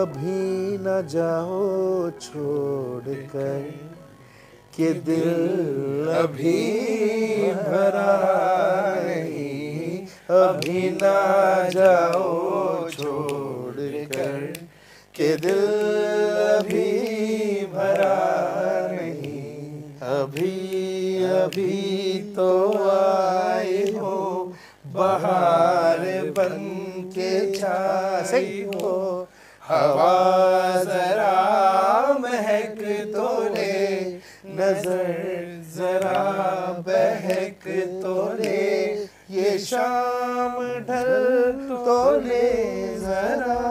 अभी न जाओ छोड़ कर के दिल अभी भरा नहीं। अभी न जाओ छोड़ कर के दिल अभी अभी तो आए हो, बहार बन के छाए हो। हवा जरा महक तो ले नज़र जरा बहक तो ले ये शाम ढल तो ले जरा।